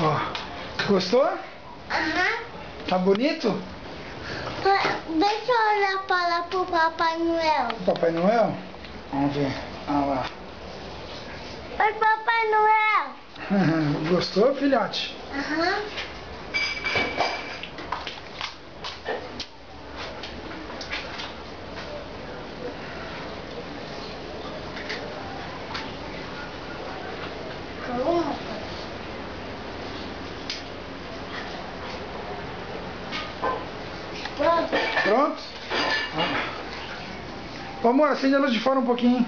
Ó, gostou? Aham. Uhum. Tá bonito? Deixa eu olhar para lá pro Papai Noel. Papai Noel? Vamos ver. Olha lá. Oi, Papai Noel. Gostou, filhote? Aham. Uhum. Pronto. Ô, amor, acende a luz de fora um pouquinho.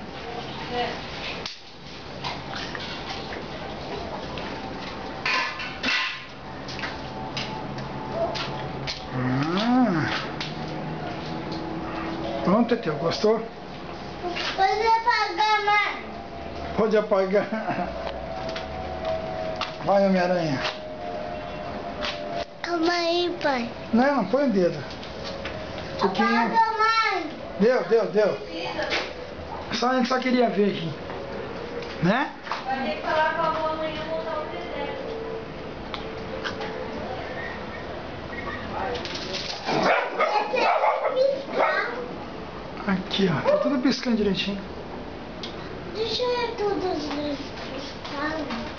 Ah. Pronto, é teu. Gostou? Pode apagar mais. Pode apagar. Vai, Homem-Aranha. Calma aí, pai. Não põe o dedo. Pouquinho. Deu, deu, deu. Só a gente só queria ver aqui. Né? Vai ter que falar com a avó amanhã montar o presente. Aqui, ó. Tá tudo piscando direitinho. Deixa eu ver todas os vezes piscando.